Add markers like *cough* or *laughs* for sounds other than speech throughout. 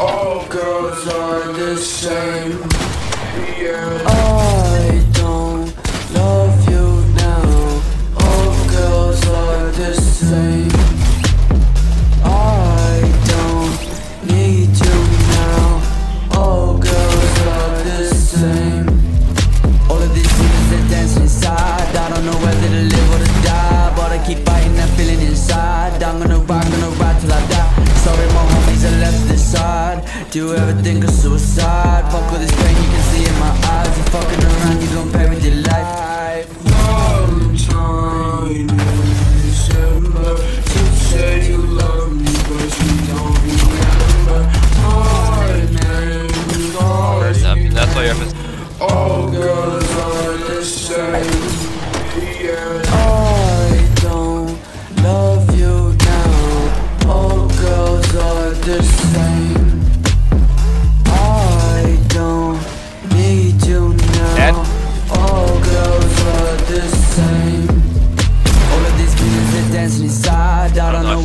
All girls are the same. Yeah. I don't love you now. All girls are the same. Feeling inside. I'm gonna rock, gonna ride till I die. Sorry, my homies are left this side. Do you ever think of suicide? Fuck with this pain, you can see in my eyes. You're fucking around, you gon' pay with your life. Valentine in December. You say you love me, but you don't remember my name. Cause um, that's why you have to.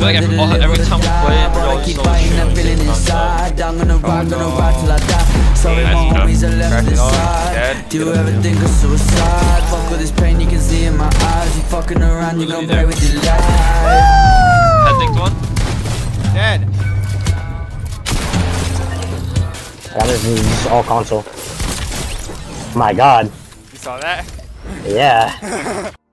Feel like every- all- every time we play it, die, we but I always keep fighting that feeling inside. I'm gonna rock, gonna no. ride till I die. Sorry, Nice my stuff. homies are left Cracking this on, side. Do you ever think of suicide? Fuck with this pain, you can see in my eyes. You fucking around, you gon' pay with your life. Head linked one. Dead. That is this all console. My god. You saw that? Yeah. *laughs*